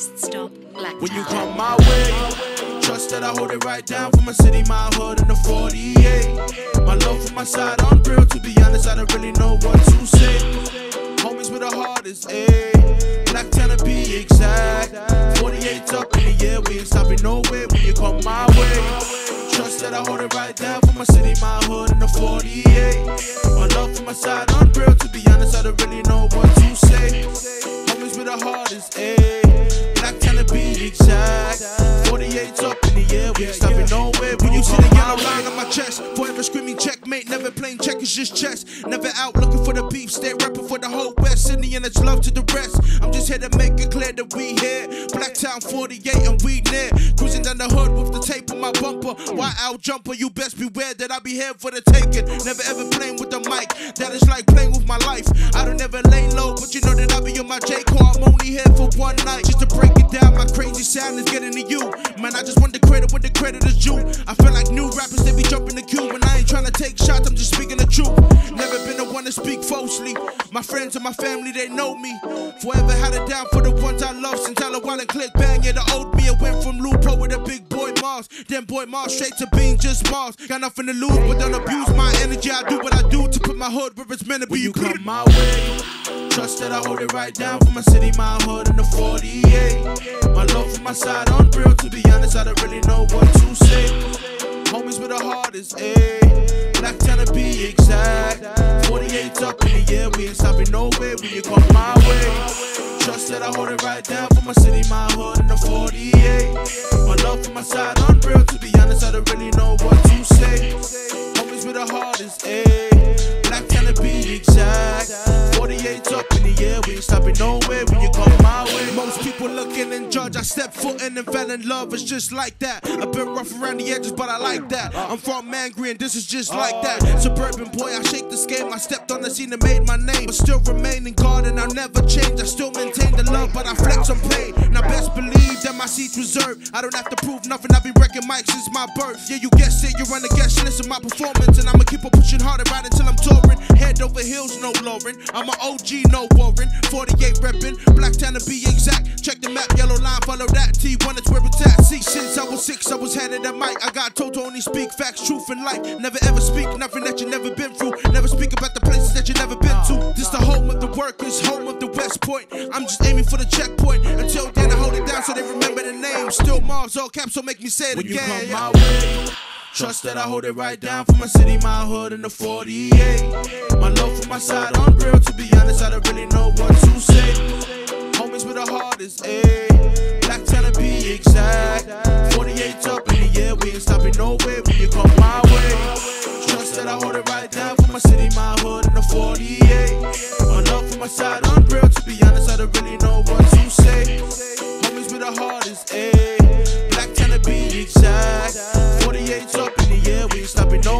Stop Black When you come my way, trust that I hold it right down for my city, my hood, and the 48. My love for my side, unreal. To be honest, I don't really know what to say. Homies with the hardest, ayy. Blacktown to be exact. 48 up in the air, we ain't stopping nowhere when you come my way. Trust that I hold it right down for my city, my hood, and the 48. My love for my side, unreal. To be honest, I don't really know what to say. Homies with the hardest, ayy. Be exact. 48 up in the air, we ain't stopping nowhere when you see the yellow line on my chest. Forever screaming checkmate, never playing checkers, just chess. Never out looking for the beef, stay rapping for the whole West. Indian, it's love to the rest. I'm just here to make it clear that we here. Blacktown 48 and we near. Cruising down the hood with the tape on my bumper. White out jumper, you best beware that I be here for the taking. Never ever playing with the mic, that is like playing with my life. I don't ever lay low, but you know that I be on my J car. I'm only here for one night. Just to break crazy sound is getting to you. Man, I just want the credit when the credit is due. I feel like new rappers, they be jumping the queue. And I ain't trying to take shots, I'm just speaking the truth. Never been the one to speak falsely. My friends and my family, they know me. Forever had it down for the ones I love. Since I while and click bang, yeah, the old me. I went from Lupo with a big boy Mars. Then boy Mars straight to being just Mars. Got nothing to lose, but don't abuse my energy. I do what I do to put my hood where it's meant to be. you come my way. Trust that I hold it right down for my city, my hood, and the 48. My side, unreal. To be honest, I don't really know what to say. Homies with the hardest, ayy. Blacktown to be exact. 48 up in the air, we ain't stopping nowhere when you come my way. Trust that I hold it right down for my city, my hood, and the 48. My love for my side, unreal. To be honest, I don't really know what to say. Homies with the hardest, ayy. Black town to be exact. 48 up in the air, we ain't stopping nowhere and judge. I step foot in and fell in love. It's just like that. I've been rough around the edges, but I like that. I'm from Mangry and this is just like that. Suburban boy, I shake this game. I stepped on the scene and made my name. But still remain in God and I'll never change. I still maintain the love, but I flex on pain. Now best believe that my seat's reserved. I don't have to prove nothing. I've been wrecking mics since my birth. Yeah, you guess it. You're on the guest list of my performance. And I'ma keep on pushing harder right until I'm touring. Head over heels, no lowering. I'm an OG, no Warren. 48 reppin'. Blacktown to be exact. Check the map, yellow line, follow that T1, it's where it's at. See, since I was six, I was handed a mic. I got told to only speak facts, truth, and light. Never ever speak nothing that you never been through. Never speak about the places that you never been to. This the home of the workers, home of the West Point. I'm just aiming for the checkpoint. Until then, I hold it down so they remember the name. Still Mars, all caps, so make me say it When you again. come my way. Trust that I hold it right down for my city, my hood, and the 48. My love for my side, unreal. To be honest, I don't really know what to say. Homies with the hardest, ayy be exact. 48 up in the air, we ain't stopping nowhere when you come my way. Trust that I hold it right down for my city, my hood, and the 48. My love for my side, unreal. To be honest, I don't really know what to say. Homies with the hardest, A. Black trying to be exact. 48 up in the air, we ain't stopping nowhere.